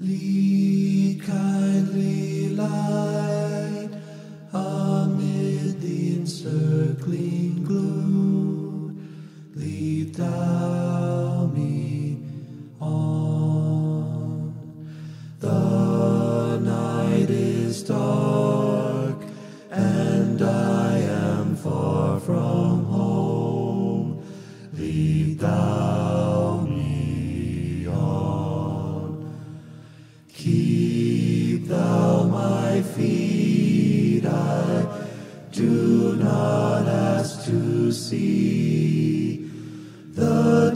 Lead, kindly light, Keep thou my feet, I do not ask to see the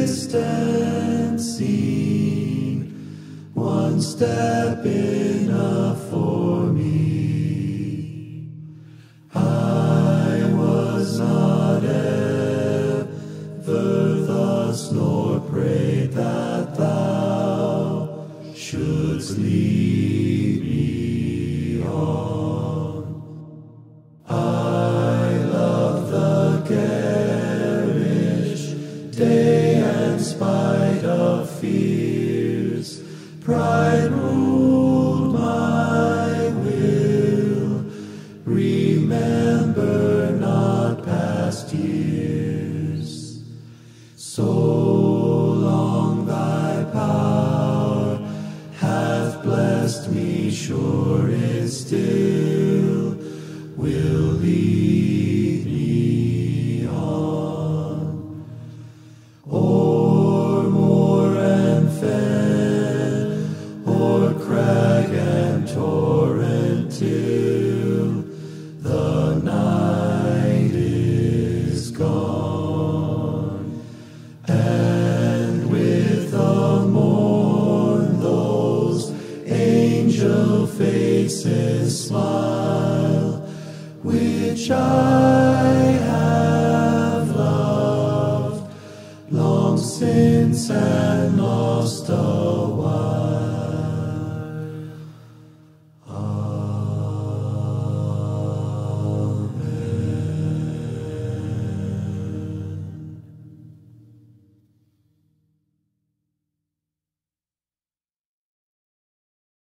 distant scene. One step enough garish and spite of fears. Pride ruled my will. Remember not past years. So long thy power hath blessed me, sure it still faces smile, which I have